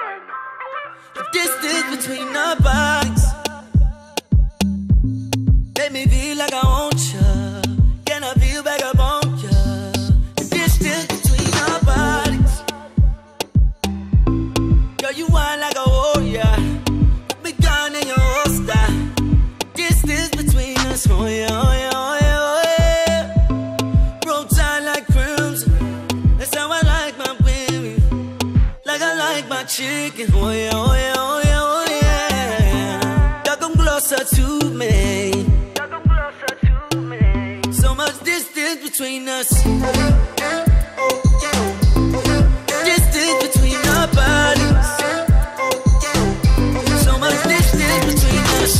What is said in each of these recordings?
The distance between our bodies Make me feel like I want you Can I feel back up on you The distance between our bodies Girl, you want like chicken, oh yeah, oh yeah, oh yeah, oh yeah. Y'all come closer to me. So much distance between us. Distance between our bodies. So much distance between us.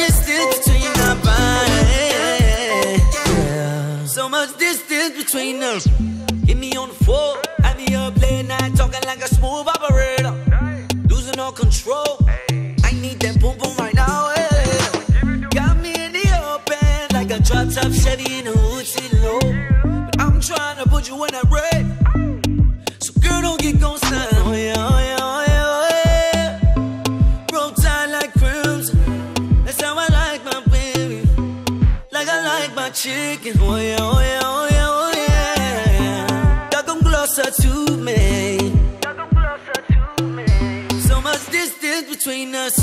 Distance between our bodies. Yeah. So much distance between us. Hit me on the floor me up late night Talking like a smooth operator. Losing all control. I need that boom boom right now yeah. Got me in the open Like a drop top Chevy in the hood sitting low. But I'm trying to put you in that red. So girl don't get stand Oh yeah, oh yeah, oh yeah, oh yeah. Roll tight like crimson. That's how I like my baby Like I like my chicken. Oh yeah, oh yeah, closer to me. So much distance between us.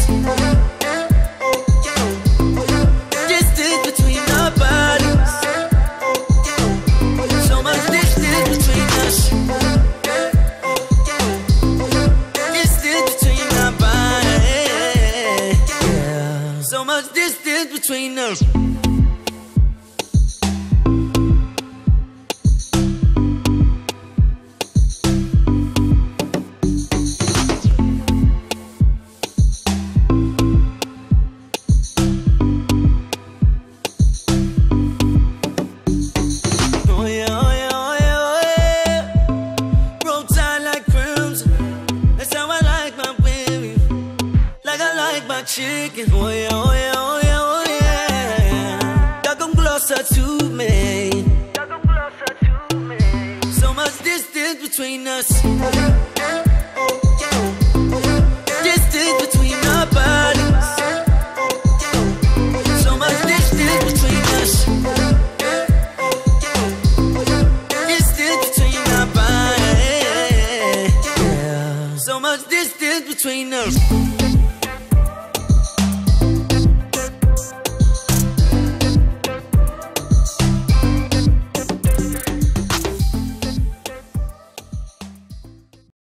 Distance between our bodies. So much distance between us. Distance between our bodies. Yeah. So much distance between us chicken. Oh yeah, oh yeah, oh yeah, oh yeah. Y'all come closer to me. So much distance between us. Distance between our bodies. So much distance between us. Distance between our bodies. So much distance between us.